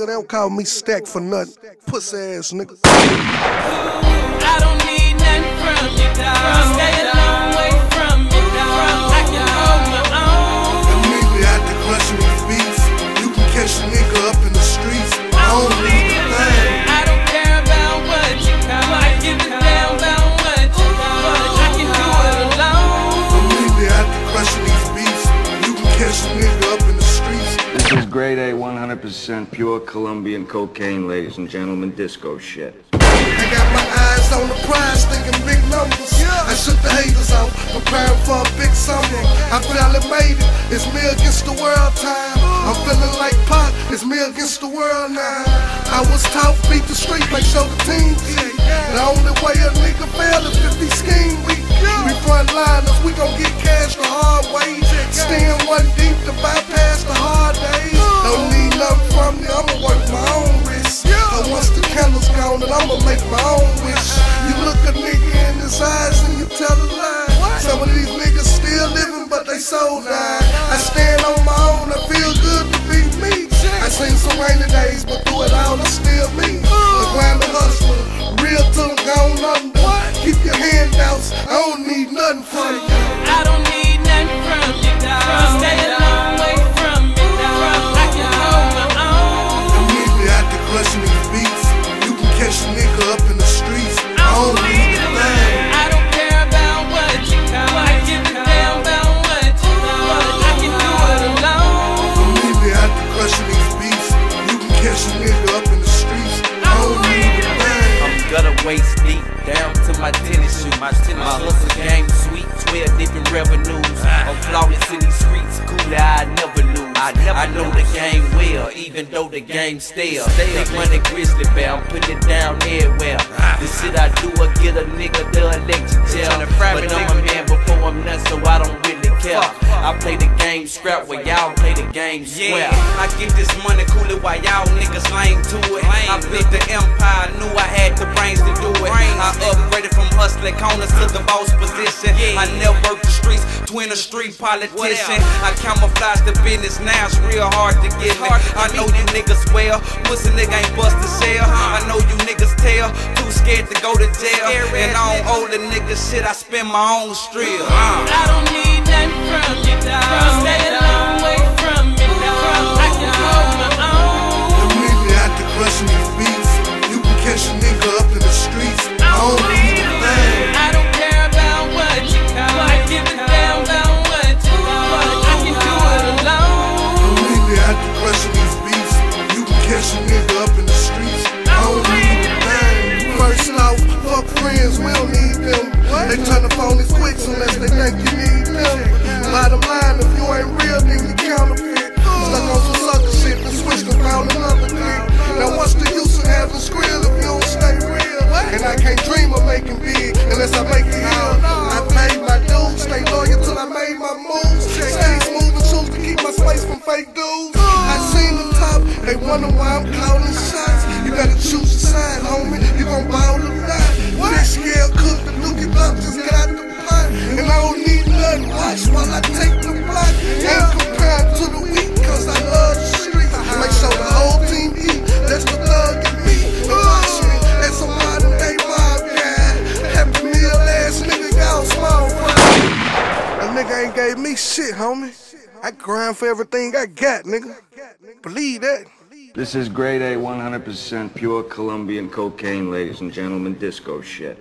nigga. They don't call me stack for nothing. Pussy ass nigga. I don't need nothing from you, dog. Grade A, 100% pure Colombian cocaine, ladies and gentlemen, disco shit. I got my eyes on the prize, thinking big numbers. I shook the haters out, preparing for a big summer. I finally made it. It's me against the world time. I'm feeling like Pac. It's me against the world now. I was taught beat the street, make sure the team eat. The only way a nigga fail is if he scheme. We front liners, we gon' get make my own wish. You look a nigga in his eyes and you tell a lie. Some of these niggas still living, but they so died. I stand on my own, I feel good to be me. I seen some rainy days, but through it all, I'm still me. A grinding hustler, real till gone under. Keep your handouts, I don't need nothing from you. You a nigga up in the streets. I don't need a thing. I'm gutter waist deep down to my tennis shoes. My, tennis my hustle game sweet, 12 different revenues. Ah. I'm flawless in these streets, cool I never lose. I, never I know the game well, even though the game's stale. Big money grizzly bear, I'm putting it down everywhere. Ah. The shit I do, I get a nigga the electric chair. But I'm a man before I'm nuts, so I don't really care. I play the game scrap where y'all play the game square. I get this money cool it while y'all niggas lame to it. I built the empire, knew I had the brains to do it. I upgraded from hustling corners to the boss position. I never worked the streets, twin a street politician. I camouflage the business, now it's real hard to get me. I know you niggas well, pussy nigga ain't bust a shell. I know you niggas tell, too scared to go to jail. And I don't owe the niggas shit, I spend my own strill. Uh. I don't need nothing from you, dog. Stay a long way from me, dog. I can hold my own. Immediately after crushing these beats, you can catch a nigga up in the streets. Don't need a thing. I don't care about what you call. I give a damn about what you. I can do it alone. Immediately after crushing these beats, you can catch a nigga up in the streets. I don't need a thing. First off, fuck friends, we don't need them. They turn the phone as quick unless they think you need them. Bottom line, if you ain't real, then you counterfeit. Stuck on some sucker shit and switched and found another dick. Now what's the use in having skrill if you don't stay real? And I can't dream of making big unless I make it here. I paid my dues, stay loyal till I made my moves. Stay smooth and choose to keep my space from fake dudes. I seen the top, they wonder why I'm calling shots. You gotta choose ain't gave me shit, homie. I grind for everything I got, nigga. Believe that. This is grade A, 100% pure Colombian cocaine, ladies and gentlemen, disco shit.